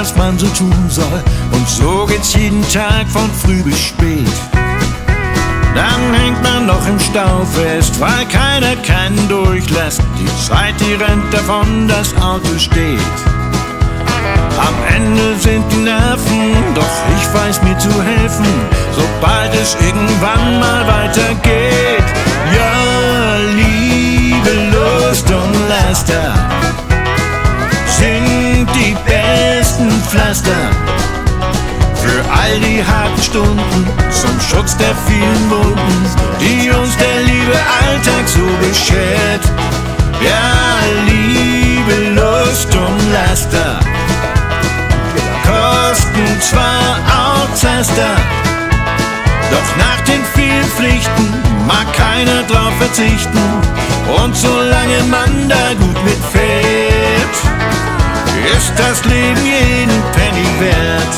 was man so tun soll. Und so geht's jeden Tag von früh bis spät. Dann hängt man noch im Stau fest, weil keiner keinen durchlässt. Die Zeit, die rennt davon, das Auto steht. Am Ende sind die Nerven, doch ich weiß mir zu helfen, sobald es irgendwann mal weitergeht. Ja, Liebe, Lust und Laster Pflaster für all die harten Stunden zum Schutz der vielen Wunden, die uns der liebe Alltag so beschert. Ja, Liebe, Lust und Laster kosten zwar auch Zaster, doch nach den vielen Pflichten mag keiner drauf verzichten. Und solange man da gut mitfährt, ist das Leben jeden Penny wert.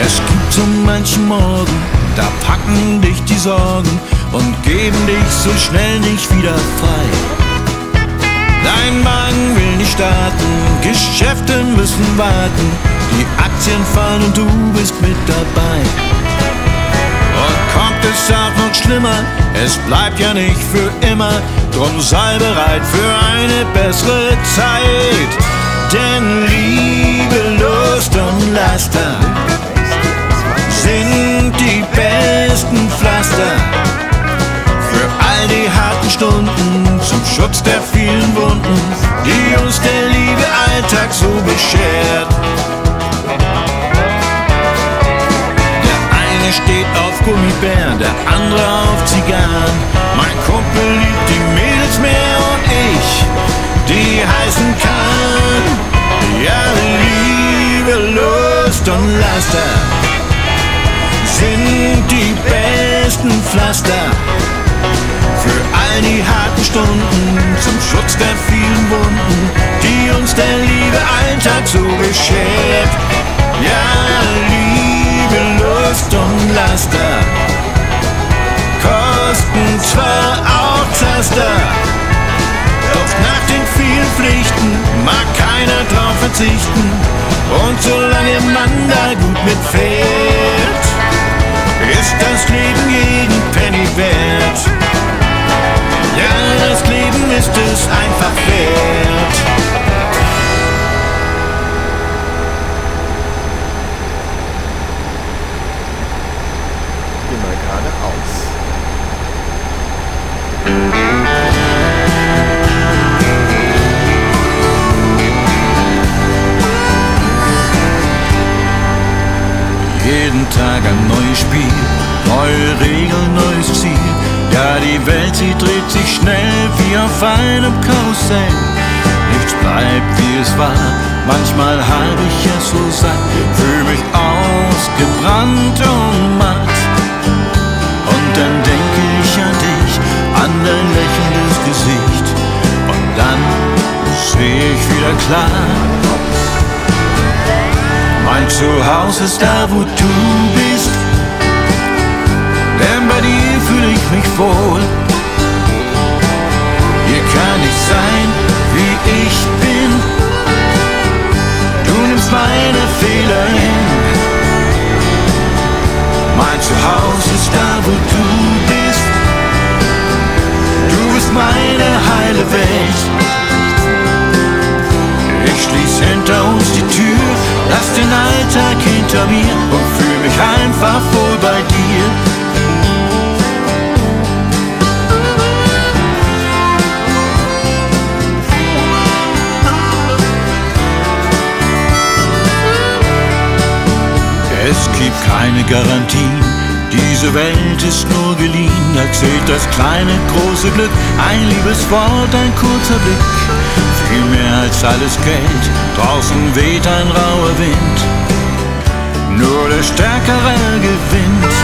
Es gibt so manchen Morgen, da packen dich die Sorgen und geben dich so schnell nicht wieder frei. Dein Magen will nicht starten, Geschäfte müssen warten, die Aktien fallen und du bist mit dabei. Und kommt es auch noch schlimmer, es bleibt ja nicht für immer, drum sei bereit für eine bessere Zeit. Denn Liebe, Lust und Laster sind die besten Pflaster für all die harten Stunden zum Schutz der vielen Wunden, die uns der liebe Alltag so beschert. Steht auf Gummibären, der andere auf Zigarren. Mein Kumpel liebt die Mädels mehr und ich, die heißen kann. Ja, Liebe, Lust und Laster sind die besten Pflaster für all die harten Stunden zum Schutz der vielen Wunden, die uns der liebe Alltag so beschert. Ja, Liebe, Lust und Laster kosten zwar auch Zaster, doch nach den vielen Pflichten mag keiner drauf verzichten. Und solange man da gut mitfährt, ist das Leben jeden Penny wert. Ja, das Leben ist es einfach wert. Wie auf einem Karussell. Nichts bleibt wie es war, manchmal hab ich es so satt, fühl mich ausgebrannt und matt. Und dann denke ich an dich, an dein lächelndes Gesicht. Und dann sehe ich wieder klar. Mein Zuhause ist da, wo du bist. Denn bei dir fühle ich mich wohl. Hier kann ich sein, wie ich bin. Du nimmst meine Fehler hin. Mein Zuhause ist da, wo du bist. Du bist meine heile Welt. Ich schließ hinter uns die Tür, lass den Alltag hinter mir keine Garantien, diese Welt ist nur geliehen. Erzählt das kleine, große Glück, ein liebes Wort, ein kurzer Blick. Viel mehr als alles Geld, draußen weht ein rauer Wind. Nur der Stärkere gewinnt.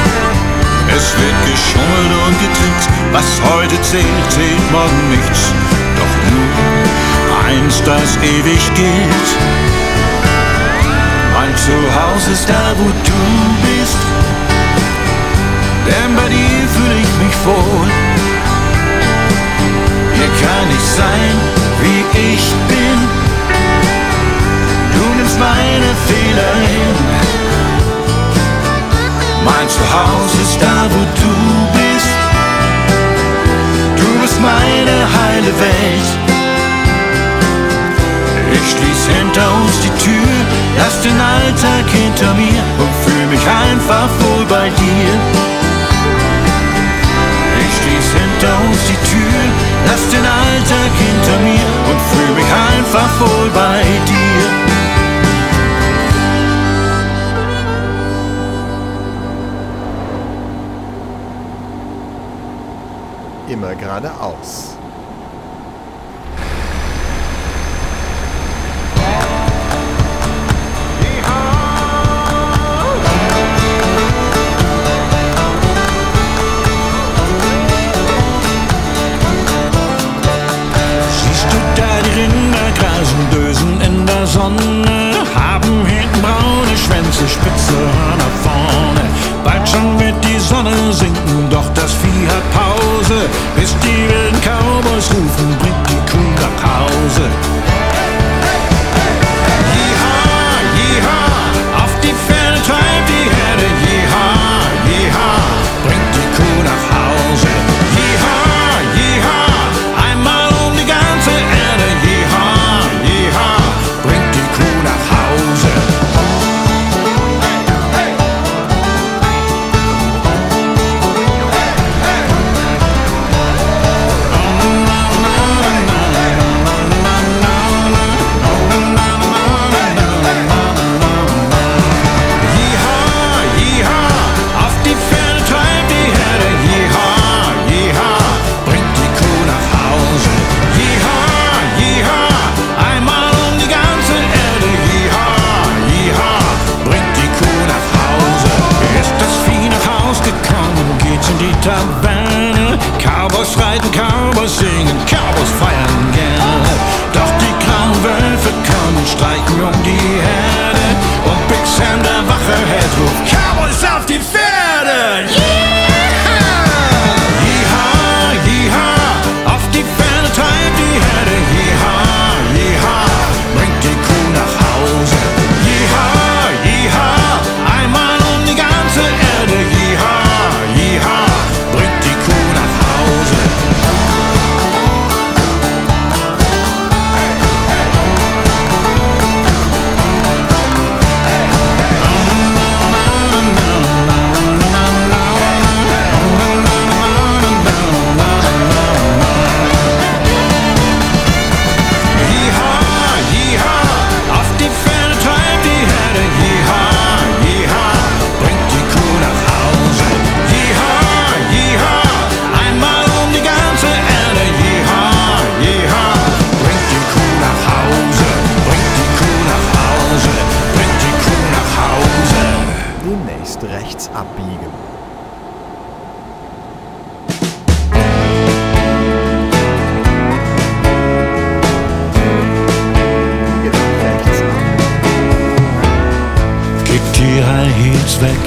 Es wird geschummelt und getrickst, was heute zählt, zählt morgen nichts. Doch nur eins, das ewig gilt. Mein Zuhause ist da, wo du bist. Denn bei dir fühle ich mich wohl. Hier kann ich sein, wie ich bin. Du nimmst meine Fehler hin. Mein Zuhause ist da, wo du bist. Du bist meine heile Welt. Ich schließ hinter uns die Tür, lass den Alltag hinter mir und fühl mich einfach wohl bei dir. Ich schließ hinter uns die Tür, lass den Alltag hinter mir und fühl mich einfach wohl bei dir. Immer geradeaus. Abbiegen. Kick die High Heels weg,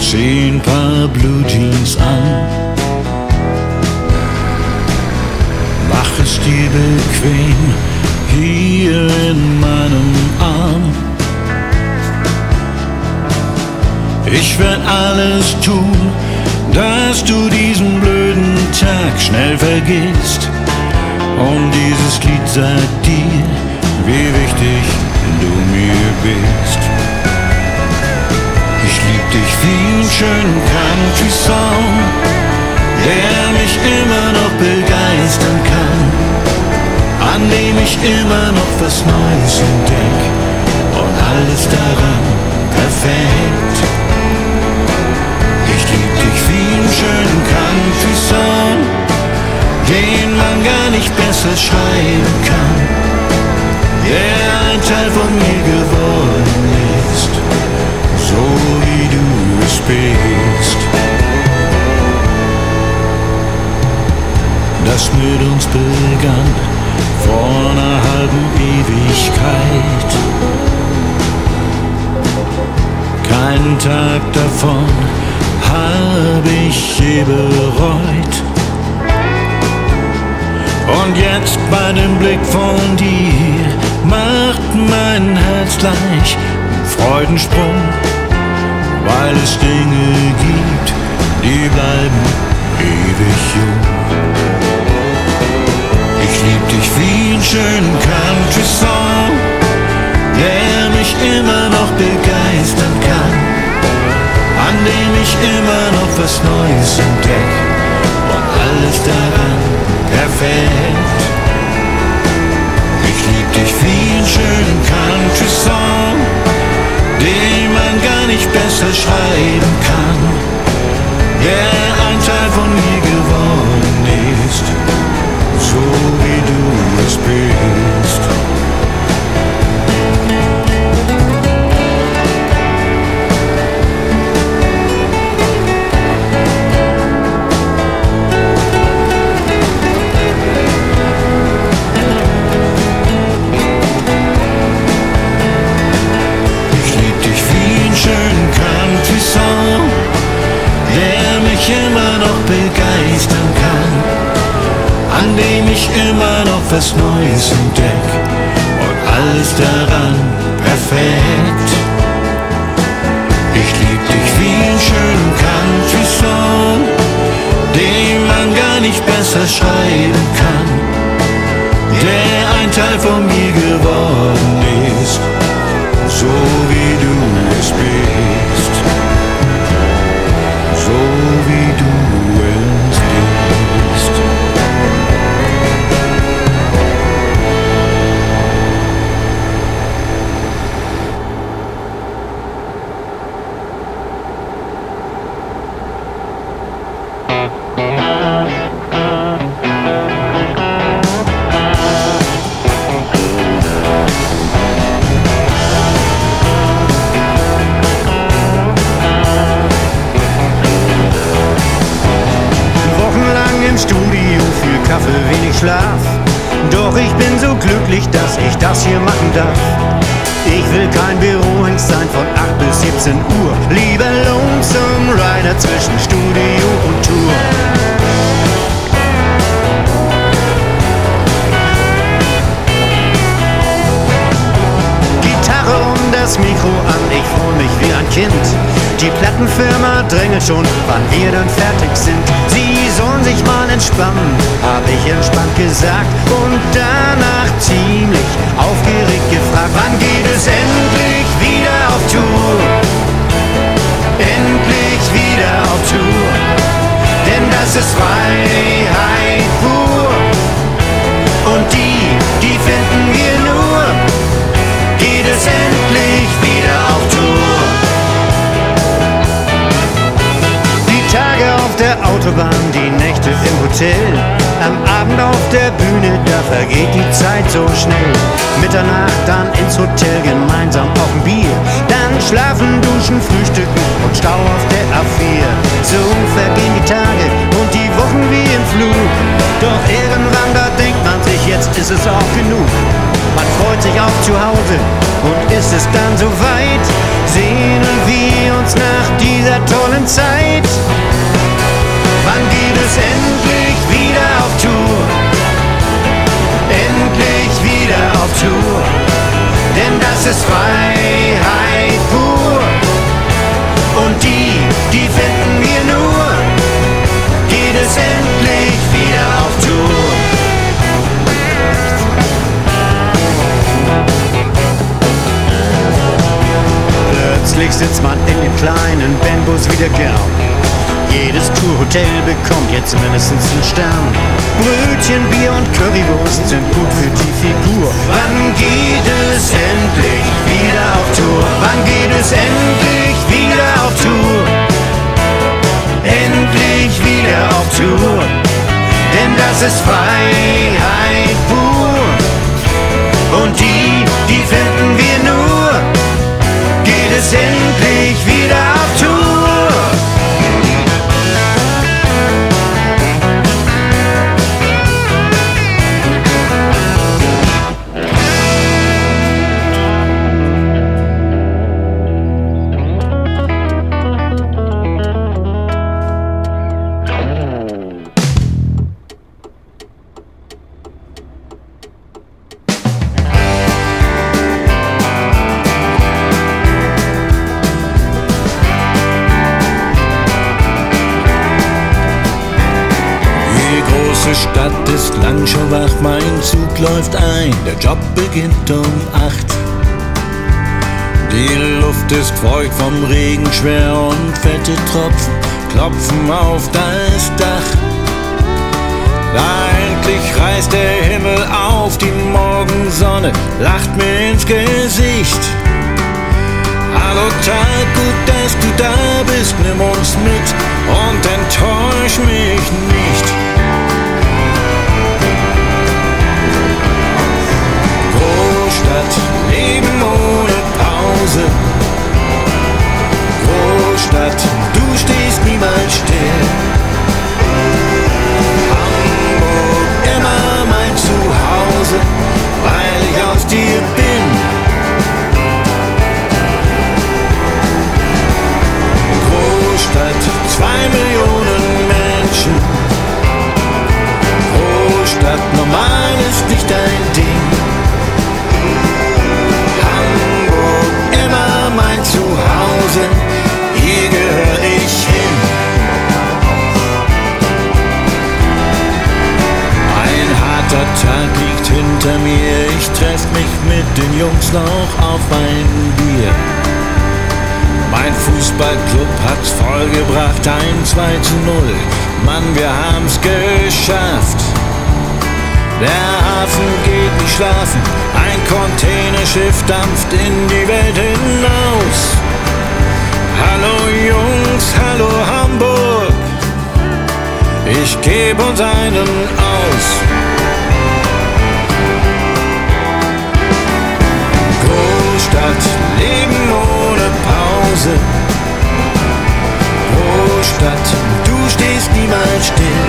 zieh ein paar Blue Jeans an. Mach es dir bequem hier in meinem Arm. Ich werd alles tun, dass du diesen blöden Tag schnell vergisst. Und dieses Lied sagt dir, wie wichtig du mir bist. Ich lieb dich wie einen schönen Country-Song, der mich immer noch begeistern kann, an dem ich immer noch was Neues entdeck und alles daran perfekt. Wie einen schönen Country-Song, den man gar nicht besser schreiben kann, der ein Teil von mir geworden ist, so wie du es bist. Das mit uns begann vor einer halben Ewigkeit. Keinen Tag davon hab ich je bereut. Und jetzt bei dem Blick von dir macht mein Herz gleich einen Freudensprung, weil es Dinge gibt, die bleiben ewig jung. Ich lieb dich wie einen schönen Country-Song, der mich immer noch begeistern kann, an dem ich immer noch was Neues entdeck und alles daran perfekt. Ich lieb dich wie einen schönen Country-Song, den man gar nicht besser schreiben kann, der ein Teil von mir geworden ist, so wie du es bist. Ich immer noch was Neues entdeck. Und alles daran perfekt. Ich lieb dich wie einen schönen Country-Song, den man gar nicht besser schreiben kann, der ein Teil von mir geworden ist so wie du es bist, so wie du Kind. Die Plattenfirma drängelt schon, wann wir dann fertig sind. Sie sollen sich mal entspannen, hab ich entspannt gesagt. Und danach ziemlich aufgeregt gefragt, wann geht es endlich wieder auf Tour? Endlich wieder auf Tour. Denn das ist Freiheit pur. Und die, die finden wir nur geht es endlich wieder auf Tour. Der Autobahn, die Nächte im Hotel, am Abend auf der Bühne, da vergeht die Zeit so schnell. Mitternacht dann ins Hotel, gemeinsam auf ein Bier, dann schlafen, duschen, frühstücken und Stau auf der A4. So vergehen die Tage und die Wochen wie im Flug. Doch irgendwann, da denkt man sich, jetzt ist es auch genug. Man freut sich auf zu Hause und ist es dann soweit, sehnen wir uns nach dieser tollen Zeit. Wann geht es endlich wieder auf Tour? Endlich wieder auf Tour, denn das ist Freiheit pur. Und die, die finden wir nur, geht es endlich wieder auf Tour. Plötzlich sitzt man in dem kleinen Bandbus wieder gern. Jedes Tourhotel bekommt jetzt mindestens einen Stern. Brötchen, Bier und Currywurst sind gut für die Figur. Wann geht es endlich wieder auf Tour? Wann geht es endlich wieder auf Tour? Endlich wieder auf Tour. Denn das ist Freiheit pur. Und die, die finden wir nur geht es endlich der Job beginnt um acht. Die Luft ist feucht vom Regen schwer und fette Tropfen klopfen auf das Dach. Endlich reißt der Himmel auf, die Morgensonne lacht mir ins Gesicht. Hallo Tag, gut, dass du da bist, nimm uns mit und enttäusch mich nicht. Pause. Großstadt, du stehst niemals still. Hamburg, immer mein Zuhause, weil ich aus dir bin. Großstadt, zwei Millionen Menschen. Großstadt, normal ist nicht dein Zuhause, hier gehör ich hin. Ein harter Tag liegt hinter mir, ich treff mich mit den Jungs noch auf ein Bier. Mein Fußballclub hat's vollgebracht, ein 2 zu 0. Mann, wir haben's geschafft. Der Hafen geht nicht schlafen, ein Containerschiff dampft in die Welt hinaus. Hallo Jungs, hallo Hamburg, ich geb uns einen aus. Großstadt, Leben ohne Pause. Großstadt, du stehst niemals still.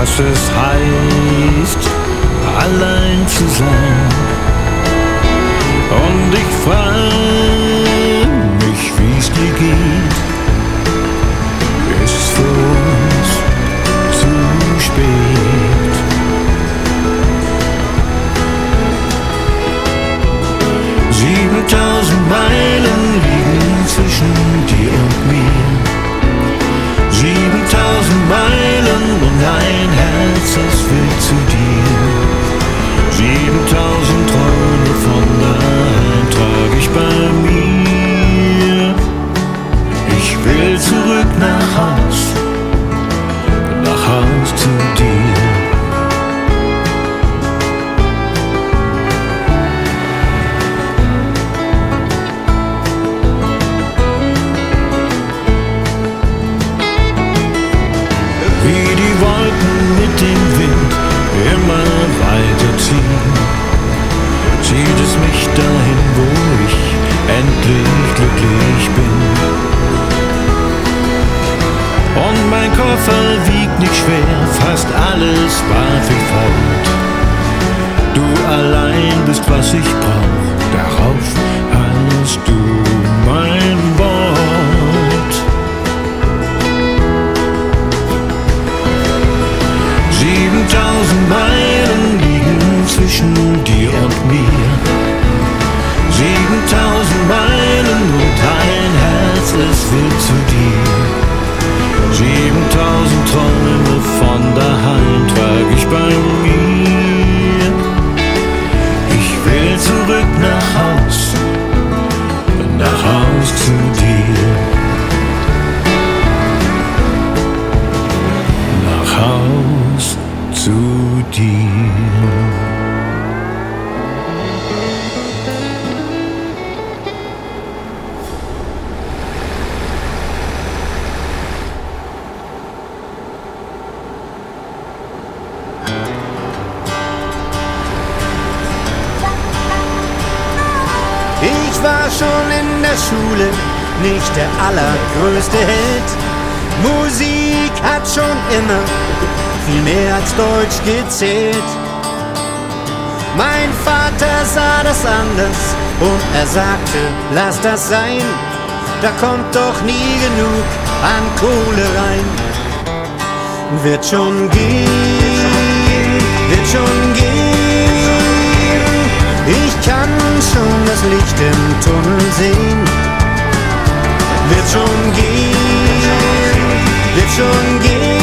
Was es heißt, allein zu sein. Und ich frag mich, wie's dir geht, als will zu dir. Sieben Tausend fast alles warf ich fort. Du allein bist, was ich brauch, darauf nicht der allergrößte Held. Musik hat schon immer viel mehr als Deutsch gezählt. Mein Vater sah das anders und er sagte, lass das sein, da kommt doch nie genug an Kohle rein. Wird schon gehen, wird schon gehen. Ich kann schon das Licht im Tunnel sehen. Wird schon gehen, wird schon gehen.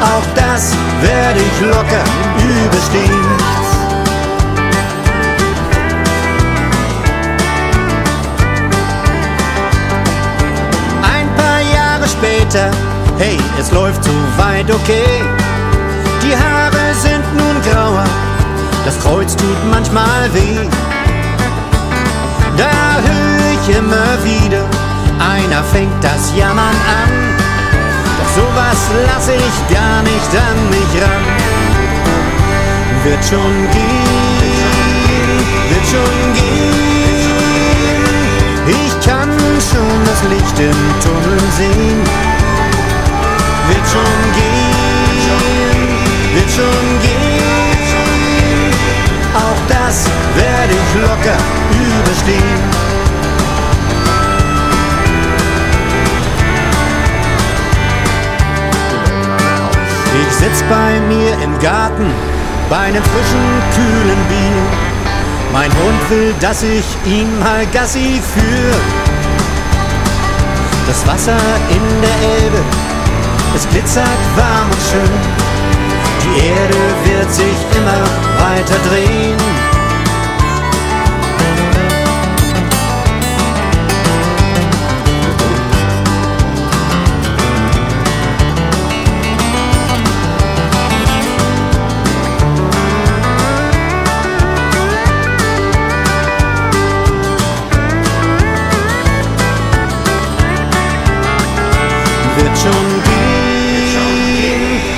Auch das werde ich locker überstehen. Ein paar Jahre später, hey, es läuft so weit okay. Die Haare sind nun grauer, das Kreuz tut manchmal weh. Da höre ich immer wieder, einer fängt das Jammern an. Doch sowas lasse ich gar nicht an mich ran. Wird schon gehen, wird schon gehen. Ich kann schon das Licht im Tunnel sehen. Wird schon gehen, wird schon gehen. Auch das werde ich locker überstehen. Sitz bei mir im Garten bei einem frischen, kühlen Bier. Mein Hund will, dass ich ihn mal Gassi führe. Das Wasser in der Elbe, es glitzert warm und schön. Die Erde wird sich immer weiter drehen.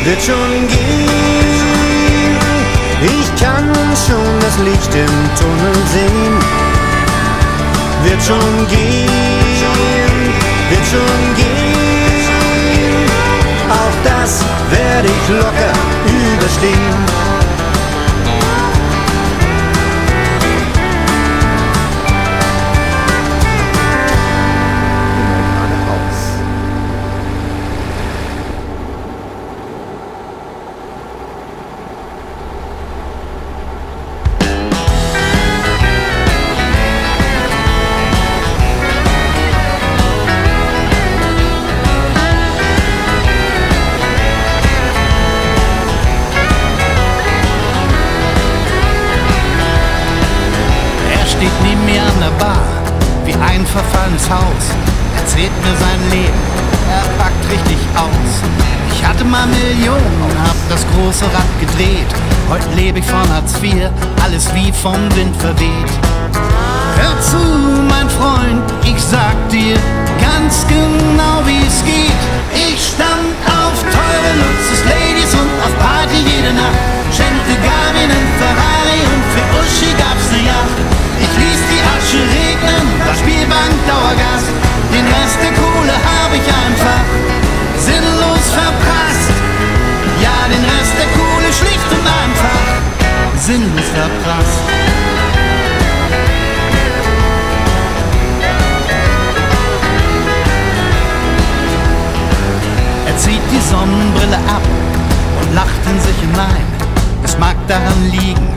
Wird schon gehen. Ich kann schon das Licht im Tunnel sehen. Wird schon gehen, wird schon gehen. Auch das werde ich locker überstehen. ein verfallenes Haus. Erzählt mir sein Leben, er packt richtig aus. Ich hatte mal Millionen und hab das große Rad gedreht. Heute lebe ich von Hartz IV, alles wie vom Wind verweht. Hör zu, mein Freund, ich sag dir ganz genau, wie es geht. Ich stand auf teure Luxus-Ladies und auf Party jede Nacht. Schenkte Gabi einen Ferrari und für Uschi gab's ne Yacht. Flasche regnen, das Spielband Dauergas. Den Rest der Kohle habe ich einfach sinnlos verpasst. Ja, den Rest der Kohle schlicht und einfach sinnlos verpasst. Er zieht die Sonnenbrille ab und lacht in sich hinein. Es mag daran liegen,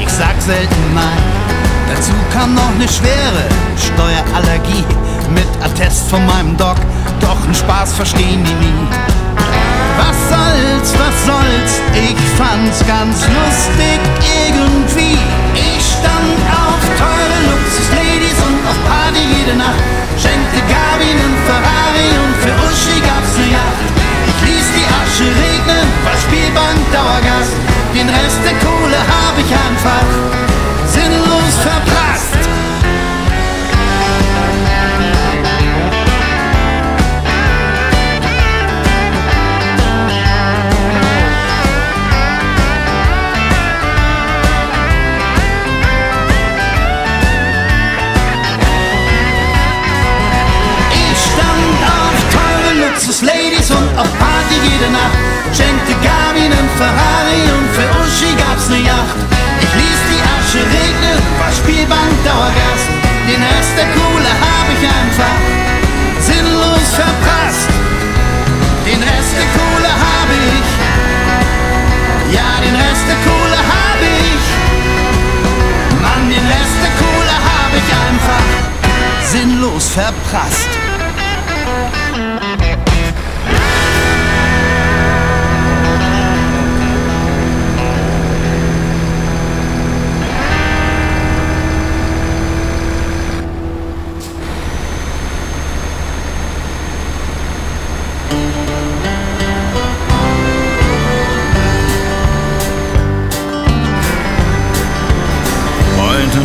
ich sag selten nein. Dazu kam noch eine schwere Steuerallergie mit Attest von meinem Doc, doch einen Spaß verstehen die nie. Was soll's, was soll's, ich fand's ganz lustig irgendwie. Ich stand auf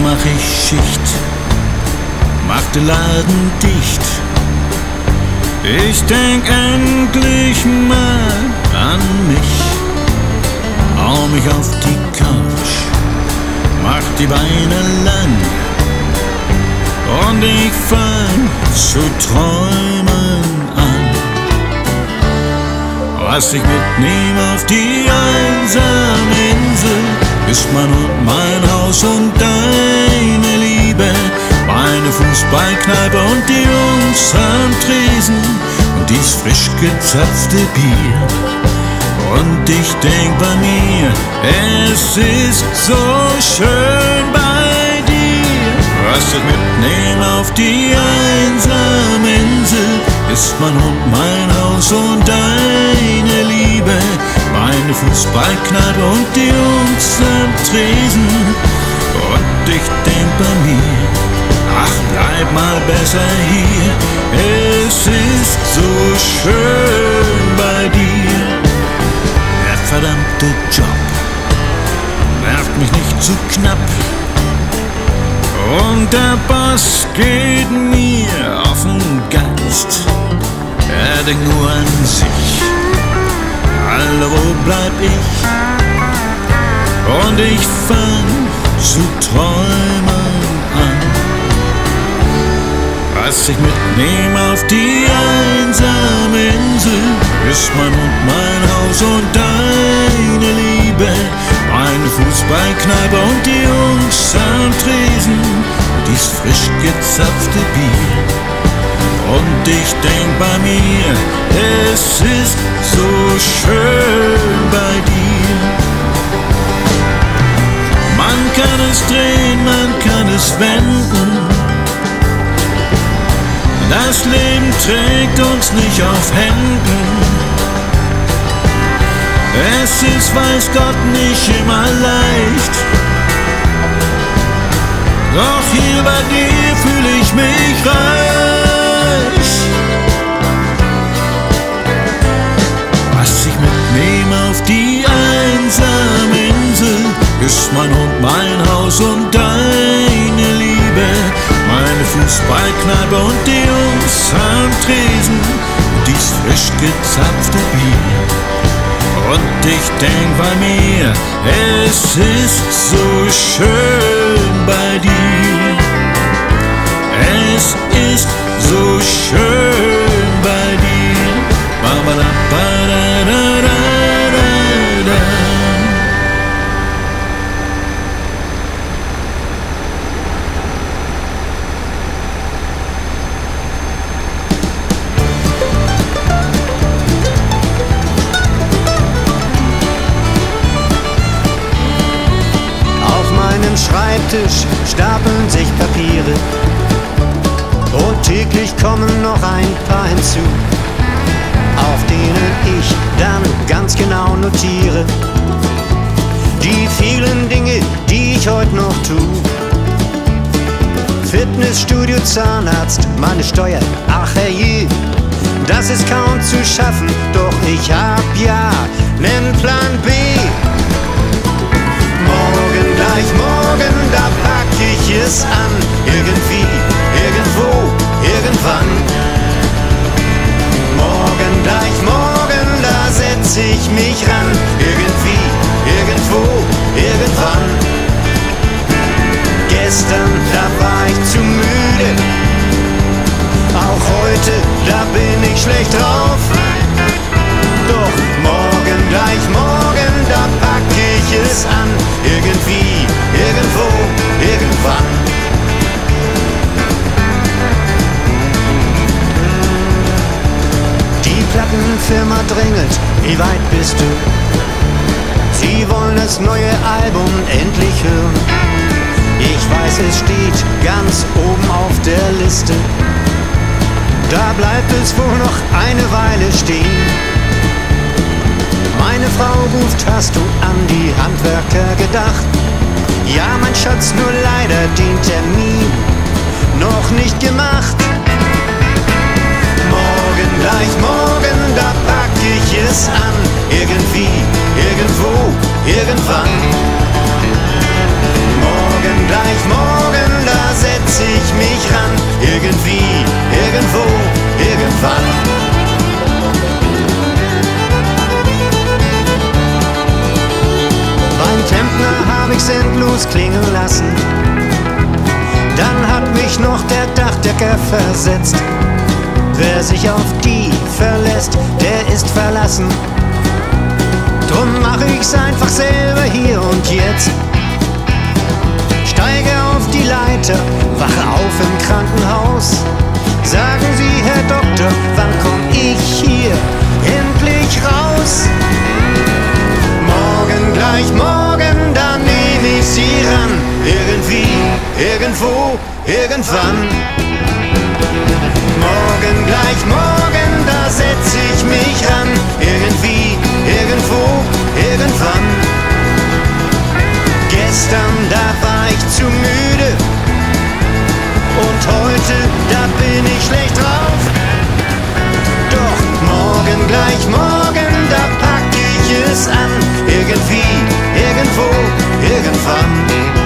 mach ich Schicht, mach den Laden dicht. Ich denk endlich mal an mich, hau mich auf die Couch, mach die Beine lang und ich fang zu träumen an. Was ich mitnehme auf die einsame Insel, ist mein und mein Haus und. Meine Fußballkneipe und die Jungs am Tresen und dies frisch gezapfte Bier. Und ich denk bei mir, es ist so schön bei dir. Was ich mitnehme auf die einsame Insel, ist mein Hund, mein Haus und deine Liebe. Meine Fußballkneipe und die Jungs am Tresen. Und ich denk bei mir, ach bleib mal besser hier. Es ist so schön bei dir. Der verdammte Job nervt mich nicht zu knapp. Und der Boss geht mir auf den Geist. Er denkt nur an sich. Alle, wo bleib ich? Und ich fang zu träumen Was ich mitnehme auf die einsame Insel, ist mein Mund, mein Haus und deine Liebe. Meine Fußballkneipe und die Jungs am Tresen, dies frisch gezapfte Bier. Und ich denk bei mir, es ist so schön bei dir. Man kann es drehen, man kann es wenden. Das Leben trägt uns nicht auf Händen. Es ist, weiß Gott, nicht immer leicht. Doch hier bei dir fühle ich mich reich. Was ich mitnehme auf die einsame Insel, ist mein Hund, mein Haus und deine Liebe. Fußballkneipe und die Jungs am Tresen und dies frisch gezapfte Bier. Und ich denk bei mir, es ist so schön meine ach herrje, das ist kaum zu schaffen, doch ich hab schlecht drauf. Doch morgen, gleich morgen, da pack ich es an, irgendwie, irgendwo, irgendwann. Die Plattenfirma drängelt, wie weit bist du? Sie wollen das neue Album endlich hören. Ich weiß, es steht ganz oben auf der Liste. Da bleibt es wohl noch eine Weile stehen. Meine Frau ruft, hast du an die Handwerker gedacht? Ja, mein Schatz, nur leider den Termin noch nicht gemacht. Morgen, gleich morgen, da pack ich es an. Irgendwie, irgendwo, irgendwann. Morgen, gleich morgen, setz ich mich ran. Irgendwie, irgendwo, irgendwann. Beim Tempner hab ich's endlos klingen lassen. Dann hat mich noch der Dachdecker versetzt. Wer sich auf die verlässt, der ist verlassen. Drum mach ich's einfach selber hier und jetzt. Die Leiter, wache auf im Krankenhaus. Sagen Sie, Herr Doktor, wann komm ich hier endlich raus? Morgen, gleich morgen, da nehm ich sie ran. Irgendwie, irgendwo, irgendwann. Morgen, gleich morgen, da setz ich mich ran. Irgendwie, irgendwo, irgendwann. Gestern, da war ich zu müde. Heute, da bin ich schlecht drauf. Doch morgen, gleich morgen, da pack ich es an. Irgendwie, irgendwo, irgendwann.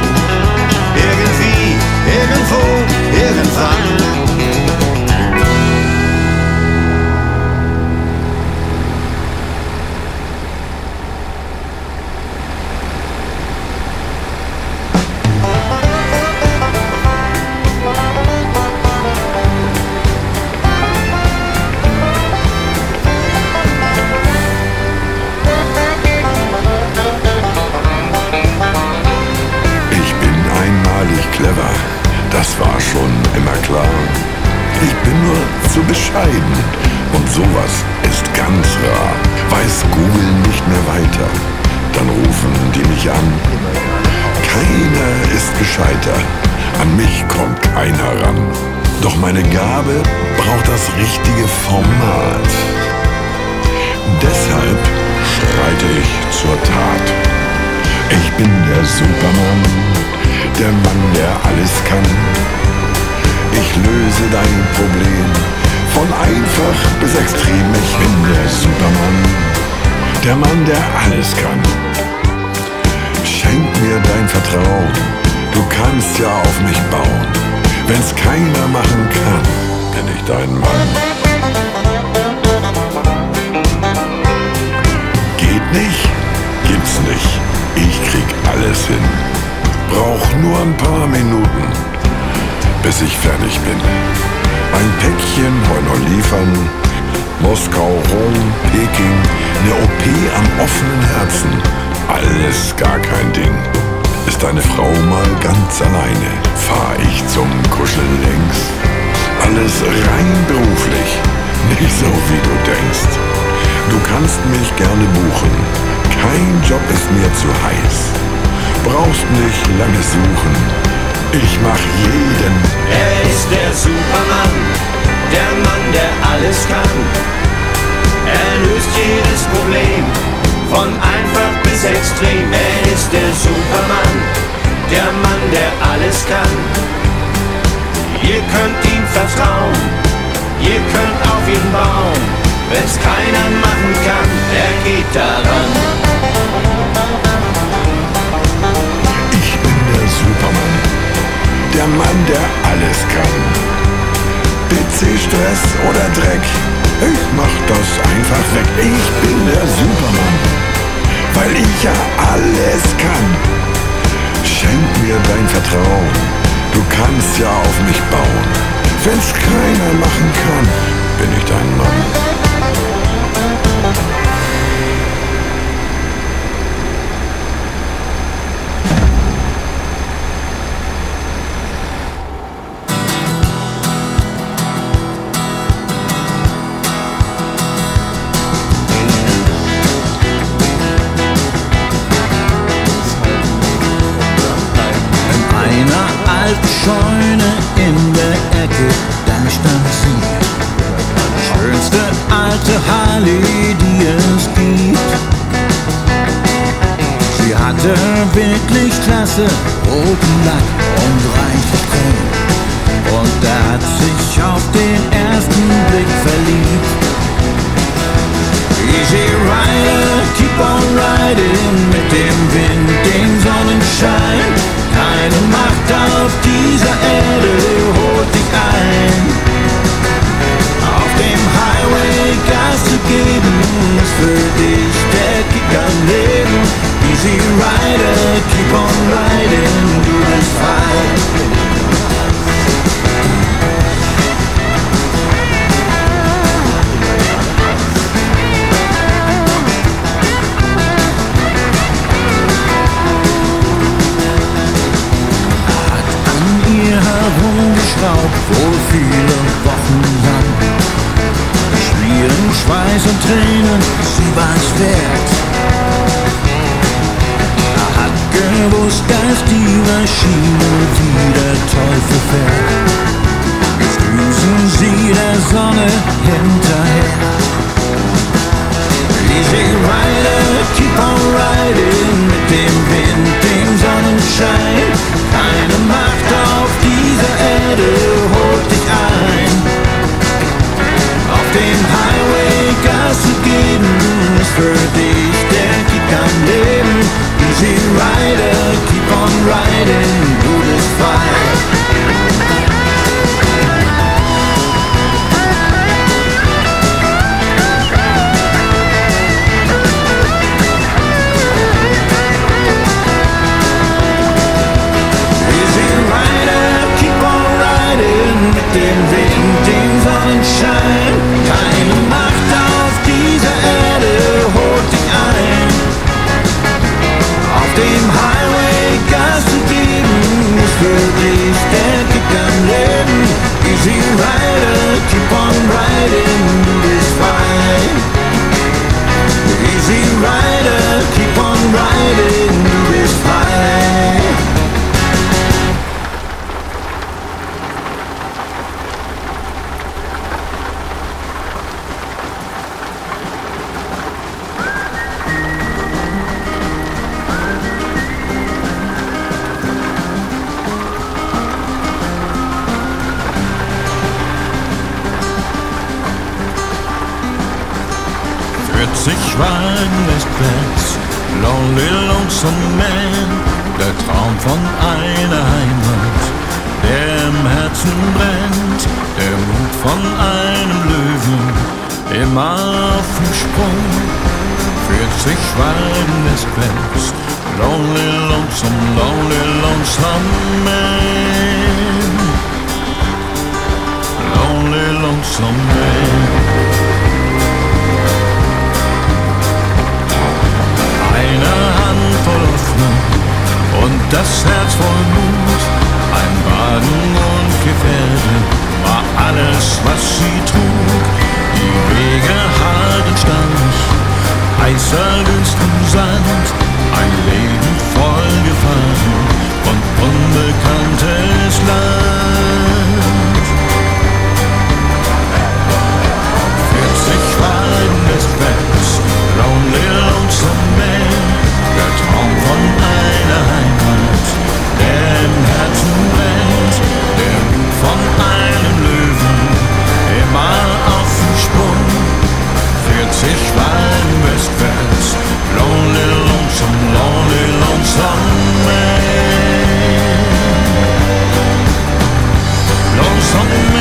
Zu bescheiden und sowas ist ganz rar. Weiß Google nicht mehr weiter, dann rufen die mich an. Keiner ist gescheiter, an mich kommt keiner ran. Doch meine Gabe braucht das richtige Format. Deshalb schreite ich zur Tat. Ich bin der Supermann, der Mann, der alles kann. Ich löse dein Problem von einfach bis extrem. Ich bin der Supermann, der Mann, der alles kann. Schenk mir dein Vertrauen, du kannst ja auf mich bauen. Wenn's keiner machen kann, bin ich dein Mann. Geht nicht? Gibt's nicht. Ich krieg alles hin. Brauch nur ein paar Minuten, bis ich fertig bin. Ein Päckchen wollen noch liefern. Moskau, Rom, Peking, eine OP am offenen Herzen. Alles gar kein Ding. Ist deine Frau mal ganz alleine, fahr ich zum Kuscheln links. Alles rein beruflich, nicht so wie du denkst. Du kannst mich gerne buchen, kein Job ist mir zu heiß. brauchst nicht lange suchen. Ich mach jeden. Er ist der Supermann, der Mann, der alles kann. Er löst jedes Problem, von einfach bis extrem. Er ist der Supermann, der Mann, der alles kann. Ihr könnt ihm vertrauen, ihr könnt auf ihn bauen. Wenn's keiner machen kann, er geht daran. Der Mann, der alles kann. PC-Stress oder Dreck. Ich mach das einfach weg. Ich bin der Supermann. Weil ich ja alles kann. Schenk mir dein Vertrauen. Du kannst ja auf mich bauen. Wenn's keiner machen kann, bin ich dein Mann. Klasse roten Lack und Chrom. Und er hat sich auf den ersten Blick verliebt. Easy Rider, keep on riding mit dem Wind, dem Sonnenschein. Keine Macht auf dieser Erde holt dich ein. Auf dem Highway Gas zu geben, ist für dich der Kick am Leben. Easy Rider, keep on riding, du bist frei. an ihr herumgeschraubt, wohl viele Wochen lang. Schmieren, Schweiß und Tränen, sie war es wert. Gewusst, dass die Maschine wie der Teufel fährt. Jetzt düsen sie der Sonne hinterher. Easy Rider, keep on riding mit dem Wind, dem Sonnenschein. Keine Macht auf dieser Erde holt dich ein. Auf dem Highway Gas zu geben, ist für dich der Kick am Leben. Immer auf dem Sprung. Vierzig Schwagen westwärts, lonely lonesome, lonely lonesome man, lonely lonesome man. Eine Hand voll Hoffnung und das Herz voll Mut. Ein Wagen und Pferde war alles, was sie trug. Wege hart haben Stand, heißer Lüsten Sand, ein Leben voll Gefahren und unbekanntes Land. 40 Wagen Meilen westwärts, lonely lonesome man, der Traum von einer Heimat, der im Herzen ich war in Westfest, lonely, lonesome, lonely, lonesome man. Lonesome